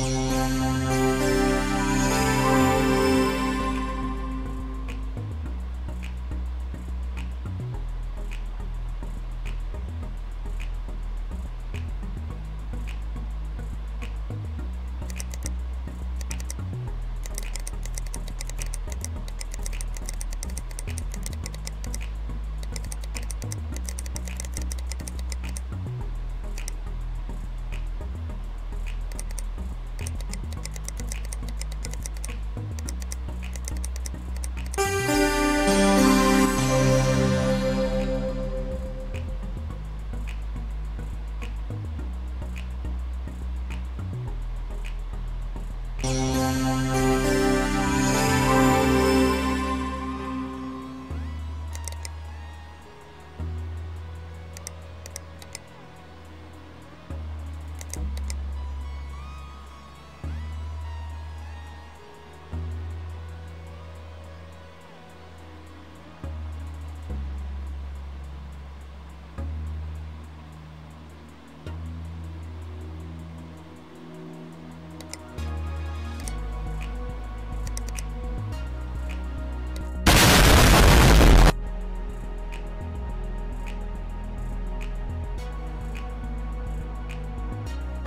Música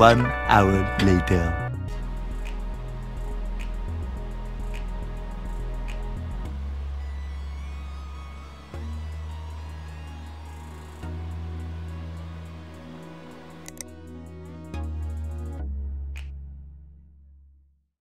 One hour later.